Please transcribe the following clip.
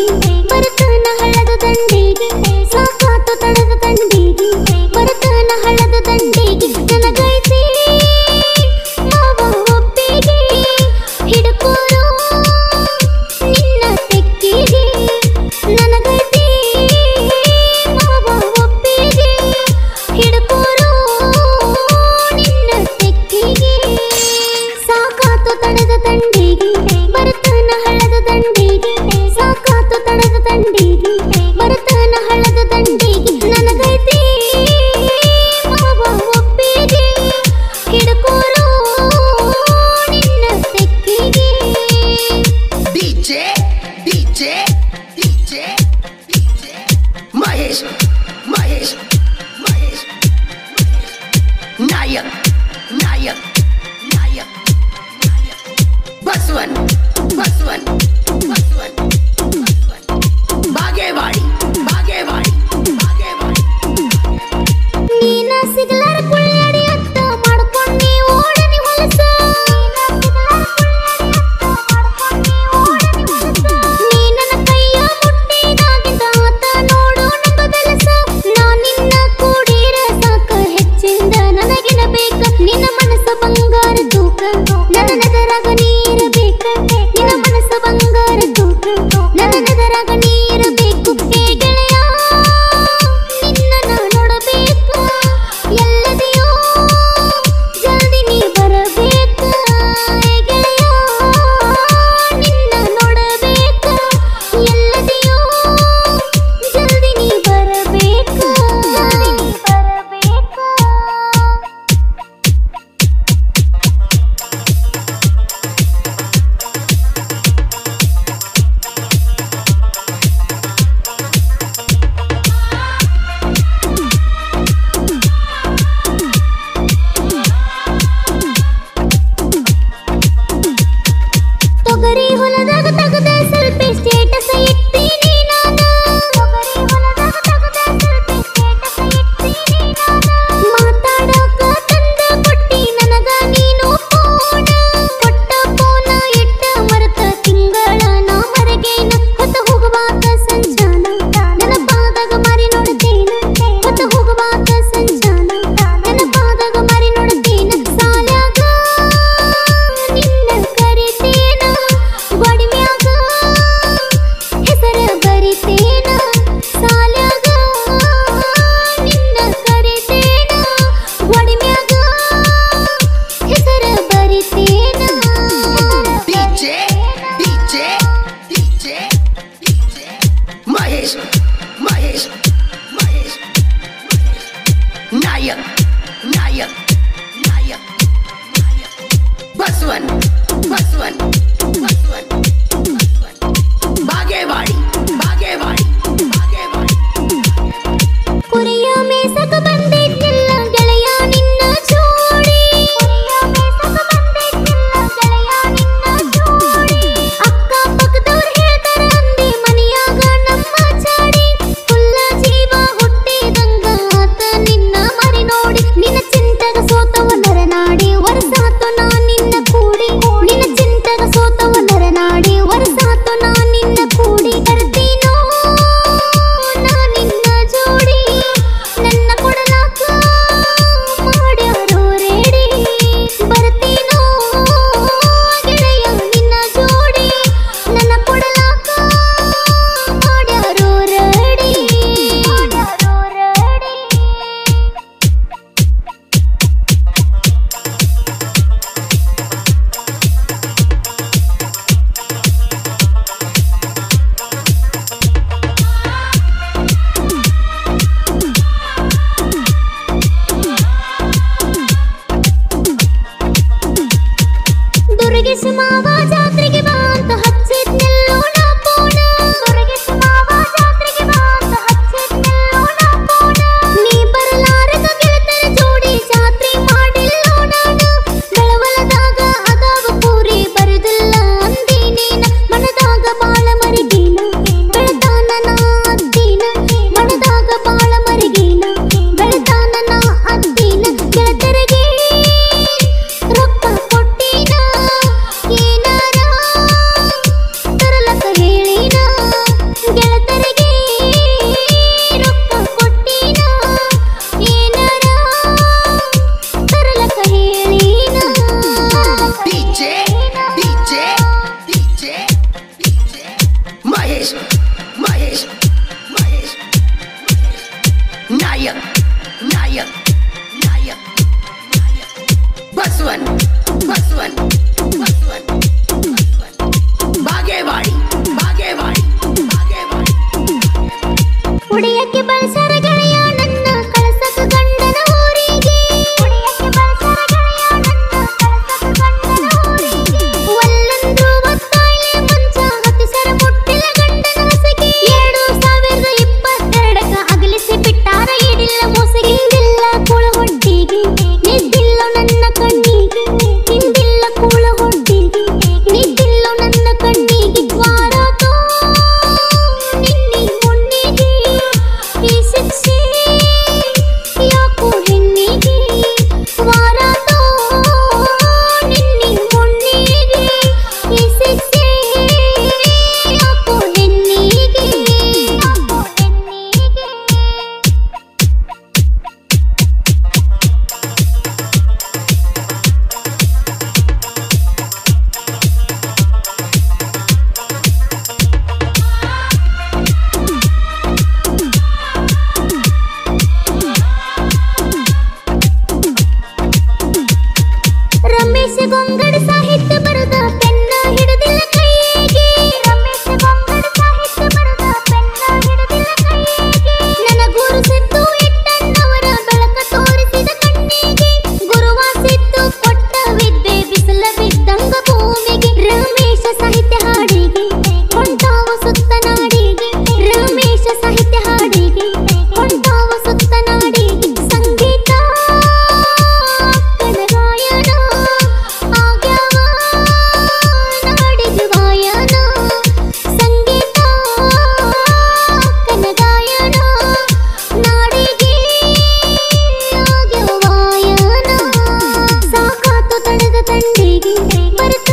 you. Nayak, one, Baswan, one, Baswan, Baswan, Durgesh ಮಾವ ಜಾತ್ರೆಗೆ आँगन साहित्य मेरी पर